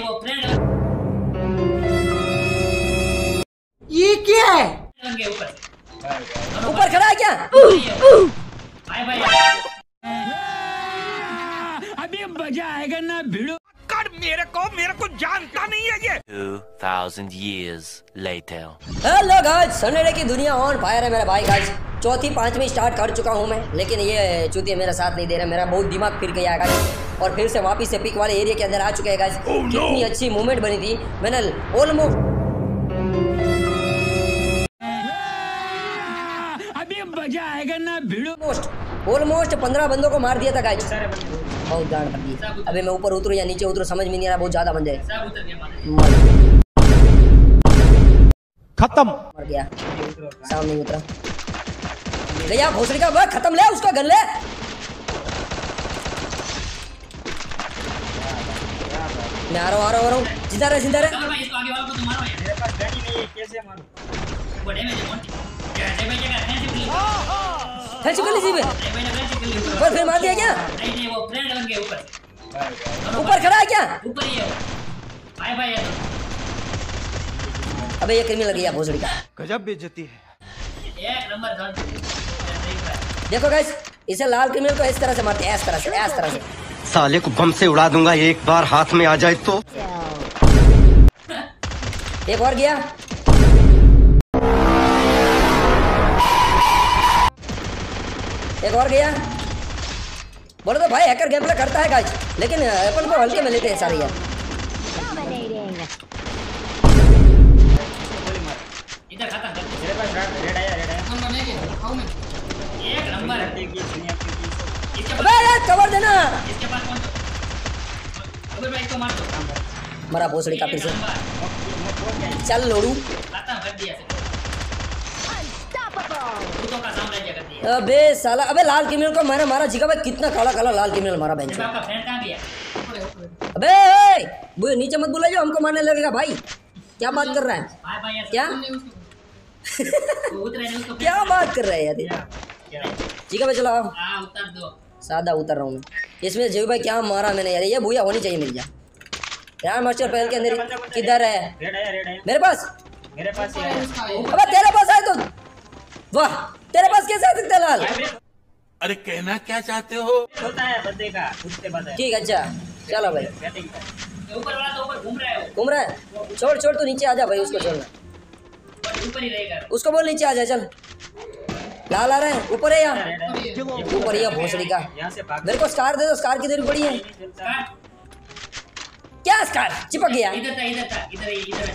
वो फ्रेंड ये क्या है? ऊपर। ऊपर खड़ा है क्या? Bye bye. अभी मज़ा आएगा ना भिड़ो। कर मेरे को मेरे को जानता नहीं है ये। 2000 years later. Hello guys Sunday की दुनिया ऑन फायर है मेरा भाई गाइस चौथी पांचवी स्टार्ट कर चुका हूँ मैं लेकिन ये चूतिया मेरा साथ नहीं दे रहा मेरा बहुत दिमाग फिर गया है गाइस और फिर से वापस से पिक वाले एरिया के अंदर आ चुके हैं गाइस कितनी अच्छी मूवमेंट बनी थी। मैंने ऑलमोस्ट अभी मज़ा आएगा ना भिड़ो। ऑलमोस्ट ऑलमोस्ट पंद्रह बंदों को मार दिया था गाइस बहुत गांड कर दी अबे मैं ऊपर उतरूं या नीचे उतरूं समझ में नहीं आ रहा बहुत ज़्यादा बंदे। खत्म। मर गया। सामने उतरा। गया भोसड़ी का वह खत्म ले उसका गन ले। मैं आ रहा हूँ आ रहा हूँ आ रहा हूँ। ज़िंदा रहे ज़िंदा रहे। कवर भाई इसको आगे वालों को तो मारो यार मेरे पास गन ही नहीं है कैसे मारूं? डैमेज है कौन जय भाई जगह है? सिंपली। फिर चुका लीजिए जय भाई ने गन से किल पर फिर मार दिया क्या? नहीं नहीं वो फ्रेंड बन गए ऊपर। ऊपर खड़ा है क्या? ऊपर ही है बाय है तो अबे ये क्रिमिनल गया भोसड़ी का। गजब बेइज्जती है। एक नंबर धन। देखो गाइस इसे लाल क्रिमिनल को इस तरह से मारते हैं इस तरह से इस तरह से। साले को बम से उड़ा दूँगा एक बार हाथ में आ जाए तो। एक और गया। एक और गया। बोलो तो भाई हैकर गेम प्ले करता है गाइस लेकिन अपन को हल्के में लेते हैं सारे यार। इधर खत्म कर मेरे पास रेड आया रेड आया हम बनेंगे हाउ में एक नंबर इसके अबे कवर देना। मार भोसड़ी का फिर से चल लोड़ू का अबे साला अबे लाल क्रिमिनल को मारा मारा जिगा भाई कितना काला काला लाल क्रिमिनल मारा बेंच अबे वो नीचे मत बुलाइए हमको मारने लगेगा भाई क्या बात कर रहा है क्या? क्या बात कर रहा है यार ये? जिगा भाई चलो आओ हाँ उतर दो सादा उतर रहा हूँ मैं इसमें जीव भाई क्या मारा मैंने? यार ये भूया होनी चाहिए मेरी यार मास्टर पहल के अंदर किधर है? मेरे पास? मेरे पास ही अबे तेरे पास आए तो। वाह तेरे पास कैसे आ सकता लाल अरे कहना क्या चाहते हो? होता है बंदे का उसके बाद है। ठीक है अच्छा। चलो भाई। ऊपर वाला तो ऊपर घूम रहा है घूम रहा है? छोड़ छोड़ तू नीचे आ जा भाई उसको छोड़ना। ऊपर ही रहेगा। उसको बोल नीचे आ जा चल। लाल आ रहा है ऊपर है यहाँ। ऊपर बढ़िया भोसड़ी का। मेरे को स्कार दे दो स्कार की देर पड़ी है? क्या स्कार चिपक गया। इधर इधर था, इधर इधर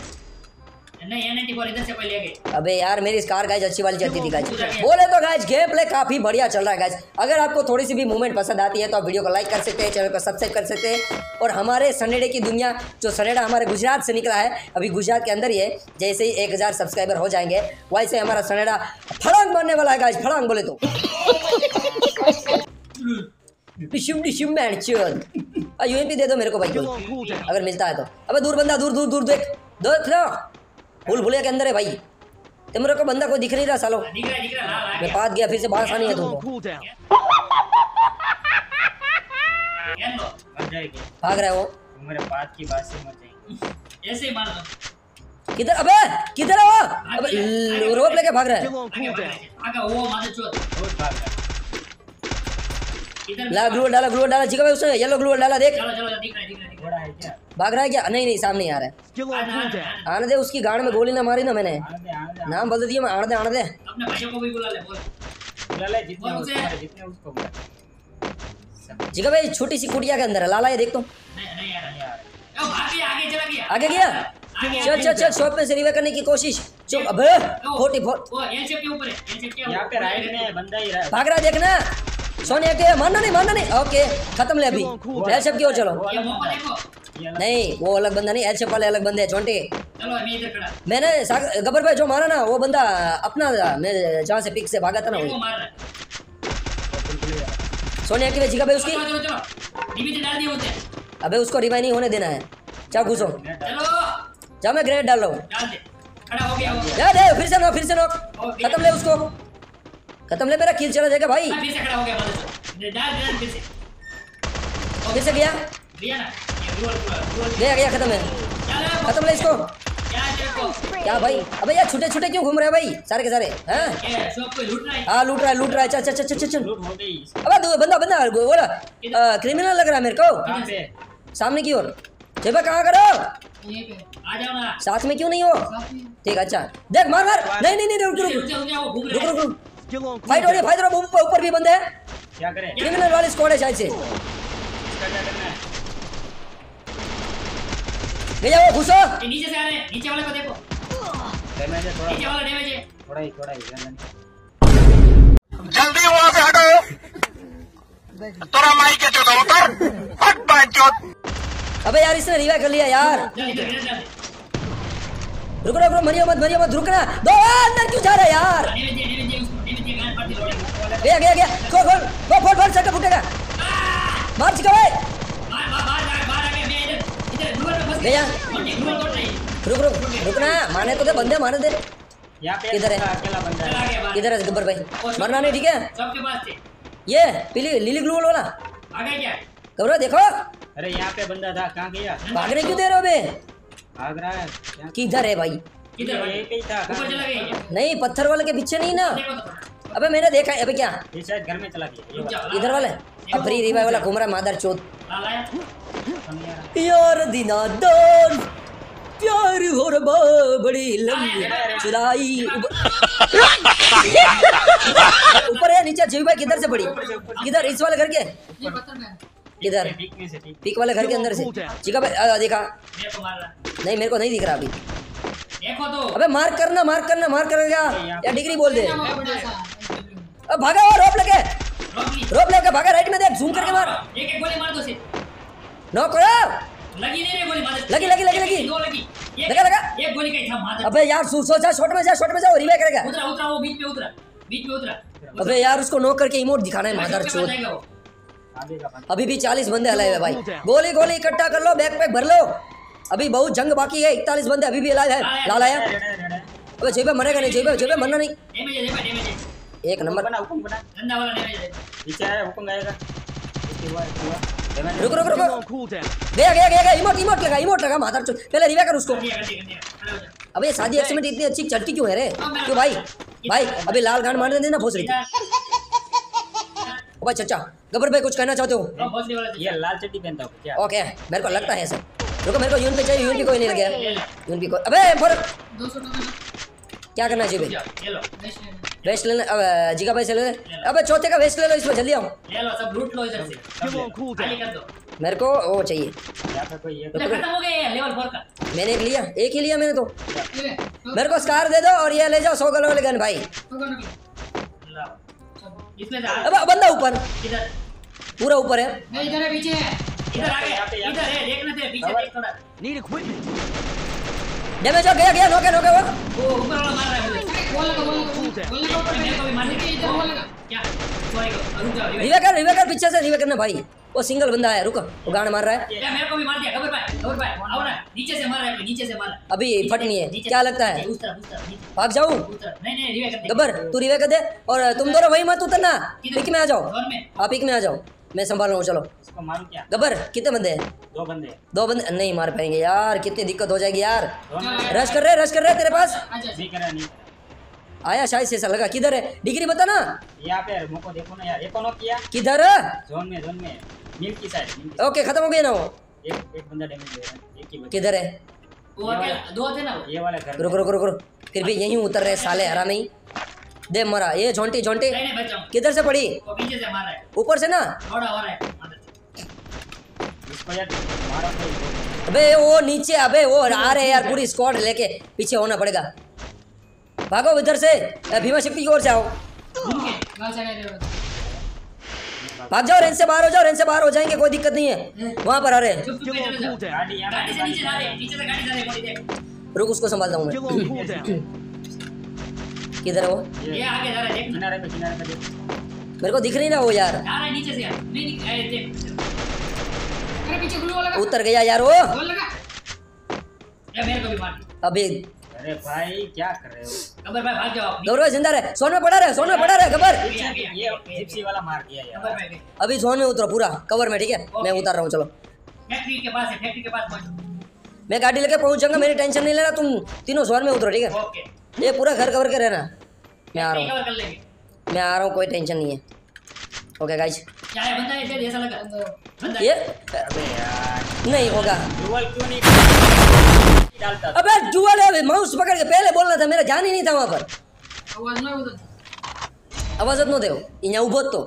अबे यार मेरी स्कार गाइज़ अच्छी वाली चलती थी गाइज़ बोले तो गाइज़ गेम प्ले काफ़ी बढ़िया चल रहा है गाइज़ अगर आपको थोड़ी सी भी मूवमेंट पसंद आती है तो आप वीडियो को लाइक कर सकते हैं चैनल को सब्सक्राइब कर सकते हैं। और हमारे सनेडे की दुनिया जो सनेडा हमारे गुजरात से निकला है अभी गुजरात के अंदर ही है जैसे ही एक हज़ार सब्सक्राइबर हो जाएँगे वैसे हमारा सनेडा फड़ांग बनने वाला है गाइज़ फड़ांग बोले तो। डिशुम डिशुम मैन चल। यूएमपी दे दो मेरे को भाई। अगर मिलता है तो। अबे दूर बंदा दूर दूर दूर देख। दो भूल भुलिया के अंदर है भाई। ते मेरे को बंदा कोई दिख नहीं रहा सालो। दिख रहा दिख रहा है। आ मैं पास गया फिर से बाहर आनी है तुमको। मर भाग रहा है वो। मेरे बात की बात से मर जाएगी। ऐसे ही मार दो। किधर अबे किधर है वो? अबे रोप लेके भाग रहा है। आगे वो चोद बहुत भाग रहा है। ला ग्लू डाला ग्लू डाला जिगा भाई उसने येलो ग्लू डाला देख। चलो चलो दिख रहा है दिख रहा है घोड़ा है क्या? भाग रहा है क्या? नहीं नहीं सामने ही आ रहा है। आने दे उसकी गाड़ में गोली ना मारी ना मैंने। नाम बदल दिया मैं आने दे आने दे। अपने भाइयों को भी बुला ले बोल। बुला ले जितने उसको जितने उसको बुला जिगा भाई छोटी सी कुटिया के अंदर है। लाला ये देख तो। नहीं नहीं यार आगे चला गया। आगे गया? चल चल चल शॉप में से रिवे करने की कोशिश। चुप अबे फोर्टी फोर वो एल शेप के ऊपर है एल शेप के यहाँ पे राइट में बंदा ही रहा भाग रहा देखना। सोनिया के मानना नहीं मानना नहीं। ओके खत्म ले अभी। एल शेप की ओर चलो। नहीं वो अलग बंदा नहीं एल शेप वाले अलग बंदे हैं छोटे। मैंने गबर भाई जो मारा ना वो बंदा अपना मैं जहाँ से पिक से भागा था ना वो। वो मार रहा है। सोनिया की जिगा भाई उसकी? हैं अबे उसको रिवाई नहीं होने देना है। जा घुसो। चलो। जा मैं ग्रेनेड डाल रहा हूँ। हो फिर से नो फिर से नो खत्म ले उसको। खत्म ले मेरा किल चला जाएगा भाई. फिर से खड़ा हो गया मदद डाल डाल फिर से। फिर से गया? गया गया खत्म है। क्या ले इसको। क्या भाई? अबे यार छुटे छुटे क्यों घूम रहे हैं भाई? सारे के सारे हैं? लूट रहा है? लूट रहा है लूट रहा है। चल चल चल चल चल अबे दो बंदा बंदा बोला क्रिमिनल लग रहा है मेरे को। सामने की ओर। जेबा कहाँ करो? साथ में क्यों नहीं हो? ठीक है अच्छा। देख मार मार। नहीं नहीं नहीं रुक रुक। रुक रुक रुक। फाइट हो रही है फाइट हो रही है ऊपर ऊपर भी बंदे हैं। क्या करें? क्रिमिनल वाले स्क्वाड है शायद से। भैया वो घुसो। नीचे से आ रहे हैं। नीचे वाले को देखो। डैमेज है थोड़ा। नीचे वाला डैमेज है। थोड़ा ही थोड़ा ही जल्दी वहाँ से हटो। तोरा माई के चौथा उतर हट बांचोत अबे यार इसने रिवाइव कर लिया यार। रुको रुको मरियो मत मरियो मत रुकना दो अंदर क्यों जा रहा है मारने तो दे बंदे मारने दे यहाँ पे किधर है? आ है है गब्बर भाई। मरना नहीं ठीक है? सबके पास थे। ये पीली लिली ग्लू वाला। आ गया क्या? गब्बर देखो। अरे यहाँ पे बंदा था कहाँ गया? भागने क्यों दे रहे हो बे भाग रहा है। किधर है भाई? किधर यहीं पे ही था। ऊपर चला गया नहीं पत्थर वाले के पीछे नहीं ना। तो। अबे मैंने देखा है अबे क्या? ये शायद घर में चला गया। इधर वाले? अब फ्री रिवाइव वाला घूम रहा है मादर चोत लाल आया समझ प्यार रबा बड़ी लंबी चुराई ऊपर है नीचे जीवी भाई किधर से पड़ी? किधर इस वाले घर के? किधर? पीक वाले घर के अंदर से। चिका भाई देखा। नहीं मेरे को नहीं दिख रहा अभी। तो अबे मार करना मार करना मार करेगा या डिग्री बोल दे? अब भागा और रोप लगे रोप लेके भागा राइट में देख जूम करके मार। एक एक गोली मार दो से नो करो लगी नहीं रे गोली मार लगी, लगी, लगी, लगी। दो लगी। लगा, लगा। एक गोली का था मार अबे यार सोचा शॉट में जा शॉट में जा वो रिवाइव करेगा। उतरा उतरा वो बीच में उतरा बीच में उतरा। अबे यार उसको नोक करके इमोट दिखाना है मादर पे बंदा। अभी भी चालीस बंदे हलाए हुए भाई। गोली गोली इकट्ठा कर लो बैक पैक भर लो। अभी बहुत जंग बाकी है इकतालीस बंदे अभी भी अलाइव है। लाल आया है, है। अबे जेबे मरेगा नहीं जेबे जेबे मरना नहीं। है है एक नंबर। बना हुकुम बना। गंदा वाला डैमेज है। पीछे आया हुकुम आएगा। रुक रुक रुक। गया गया गया गया। इमोट इमोट लगा इमोट लगा मादर चोत पहले रिवाइव कर उसको। अबे शादी एक्समेंट इतनी अच्छी चलती क्यों है रे? क्यों भाई? भाई अभी लाल गांड मारने देना भोसड़ी। इधर। ओ भाई चचा गबर भाई कुछ कहना चाहते हो? ये लाल चड्डी पहनता हूँ क्या? ओके मेरे को लगता है सर रुको मेरे को यून पे चाहिए यून भी कोई नहीं लगे यून भी कोई अबे फर क्या करना चाहिए भाई? ये लो। वेस्ट लेना अब जिगा भाई से ले ले। अबे चौथे का वेस्ट ले लो इसमें जल्दी आओ। ले लो सब लूट लो इधर से। खाली कर दो। मेरे को वो चाहिए। पे कोई ये? खत्म हो गया ये लेवल 4 का। मैंने एक लिया एक ही लिया मैंने तो। मेरे को स्कार दे दो और ये ले जाओ सौ गलो वाले गन भाई। लो इसमें आ- अब बंदा ऊपर। इधर। पूरा ऊपर है। नहीं इधर है आ गया। इधर है देखना थे पीछे देख थोड़ा। डैमेज हो गया गया नोके नोके वो। ऊपर वाला मार रहा है रिवाइव रिवे कर रिवे कर पीछे से रिवे करना भाई। वो सिंगल बंदा है रुको। वो गांड मार रहा है। क्या मेरे को भी मार दिया? खबर पाए खबर पाए। आओ ना नीचे से मार रहा है नीचे से मार रहा है। अभी फट नहीं है। क्या लगता है? उस तरफ़ उस तरफ़ भाग जाऊँ? उस तरफ़। नहीं नहीं रिवाइव कर दे। गब्बर तू रिवे कर दे। और तुम दोनों वही मत उतरना। पिक में आ जाओ। आप पिक में आ जाओ। मैं संभाल रहा हूँ चलो। इसको मारूं क्या? गब्बर कितने बंदे हैं? दो बंदे। दो बंदे? नहीं मार पाएँगे यार कितनी दिक्कत हो जाएगी यार। रश कर रहे रश कर रहे तेरे पास। नहीं करा नहीं करा। आया शायद से ऐसा लगा किधर है? डिग्री बता ना यहाँ पे देखो ना यार ये कौन किया? किधर? जोन में जोन में। नीम की साइड। ओके खत्म हो गया ना वो? एक एक बंदा डैमेज ले रहा है एक ही बचा किधर है? वो दो थे ना ये वाला घर रुक रुक रुक रुक फिर भी यहीं उतर रहे साले हरा नहीं। दे मरा। ये झोंटी झोंटी। नहीं नहीं बचाओ। किधर से पड़ी? वो पीछे से मार रहा है। ऊपर से ना? थोड़ा रहा मदद। इसको यार मारा तो अबे वो नीचे अबे वो आ रहे यार पूरी स्क्वाड लेके। पीछे होना पड़ेगा। भागो इधर से। भीमा शक्ति की ओर से आओ भाग जाओ रेंज से बाहर हो जाओ रेंज से बाहर हो जाएँगे कोई दिक्कत नहीं है। वहाँ पर देख रुक उसको संभालता हूँ मैं। किधर है वो? ये आगे जा रहा है देख। किनारे पे किनारे पे देख। मेरे को दिख नहीं ना वो यार। जा रहा है नीचे से यार। नहीं नहीं आए देख उतर गया यार वो। ये मेरे को भी मार अभी अरे भाई क्या कर रहे हो? गब्बर भाई भाग जाओ। गौरव ज़िंदा रहे। सोन में पड़ा रहे सोन में पड़ा रहे आगे, ये जिप्सी वाला मार दिया यार। अभी जोन में उतरो पूरा कवर में ठीक है? मैं उतार रहा हूँ चलो। फैक्ट्री के पास है फैक्ट्री के पास पहुंचो। मैं गाड़ी लेके पहुंचूँगा मेरी टेंशन नहीं लेना तुम तीनों ज़ोर में उतरो ठीक है? ओके। ये पूरा घर कवर के रहना। मैं आ रहा कवर कर लेंगे। हूँ मैं आ रहा हूँ कोई टेंशन नहीं है। ओके गाइज़ क्या बंदा ऐसा लगा बंदा ये नहीं होगा। डुअल क्यों नहीं डालता अबे डुअल है माउस पकड़ के पहले बोलना था मेरा ध्यान ही नहीं था वहाँ पर आवाज ना उधर अवाज જ ન દેવો અહીંયા ઊભો જ તો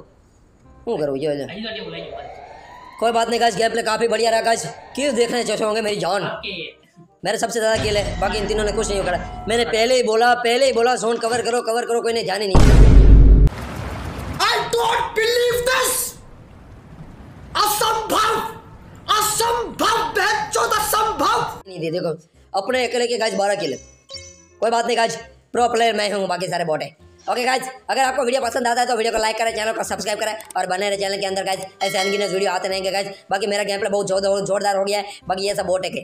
શું કરું જો જો અહીં तो नहीं बुलाइए कोई बात नहीं गाइस गेम प्ले काफ़ी बढ़िया रहा गाइस किल देखने जैसे होंगे मेरी जान ओके मेरे सबसे ज़्यादा किल है बाकी इन तीनों ने कुछ नहीं करा मैंने पहले ही बोला पहले ही बोला जोन कवर करो कवर करो कोई ने ध्यान ही नहीं I don't believe this! असंभव असंभव बेचोद असंभव नहीं दे देखो अपने अकेले के गाज बारह किल। कोई बात नहीं गाज प्रो प्लेयर मैं हूँ बाकी सारे बॉट ओके गाइज़ अगर आपको वीडियो पसंद आता है तो वीडियो को लाइक करें चैनल को सब्सक्राइब करें और बने रहे चैनल के अंदर गाइज़ ऐसे अनगिनत वीडियो आते रहेंगे गाइज़ बाकी मेरा गेम प्ले बहुत जोरदार हो गया है, बाकी ये सब बोटे के